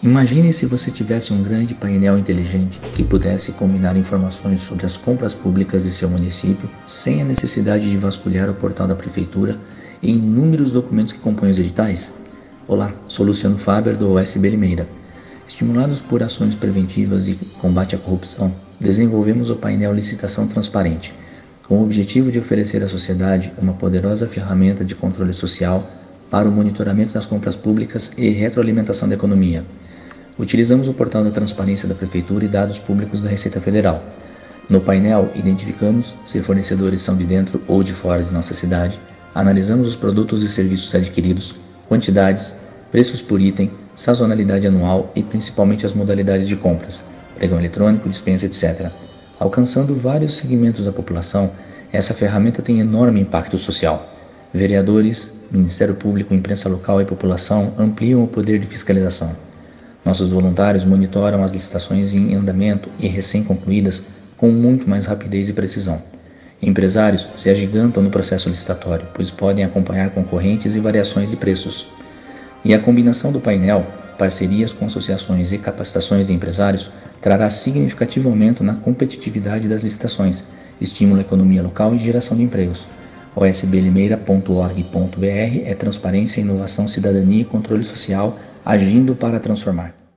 Imagine se você tivesse um grande painel inteligente que pudesse combinar informações sobre as compras públicas de seu município sem a necessidade de vasculhar o portal da prefeitura e inúmeros documentos que compõem os editais. Olá, sou Luciano Faber do OSB Limeira. Estimulados por ações preventivas e combate à corrupção, desenvolvemos o painel Licitação Transparente, com o objetivo de oferecer à sociedade uma poderosa ferramenta de controle social para o monitoramento das compras públicas e retroalimentação da economia. Utilizamos o portal da transparência da Prefeitura e dados públicos da Receita Federal. No painel, identificamos se fornecedores são de dentro ou de fora de nossa cidade, analisamos os produtos e serviços adquiridos, quantidades, preços por item, sazonalidade anual e principalmente as modalidades de compras, pregão eletrônico, dispensa, etc. Alcançando vários segmentos da população, essa ferramenta tem enorme impacto social. Vereadores, Ministério Público, imprensa local e população ampliam o poder de fiscalização. Nossos voluntários monitoram as licitações em andamento e recém-concluídas com muito mais rapidez e precisão. Empresários se agigantam no processo licitatório, pois podem acompanhar concorrentes e variações de preços. E a combinação do painel, parcerias com associações e capacitações de empresários trará significativo aumento na competitividade das licitações, estímulo à economia local e geração de empregos. osblimeira.org.br é transparência, inovação, cidadania e controle social agindo para transformar.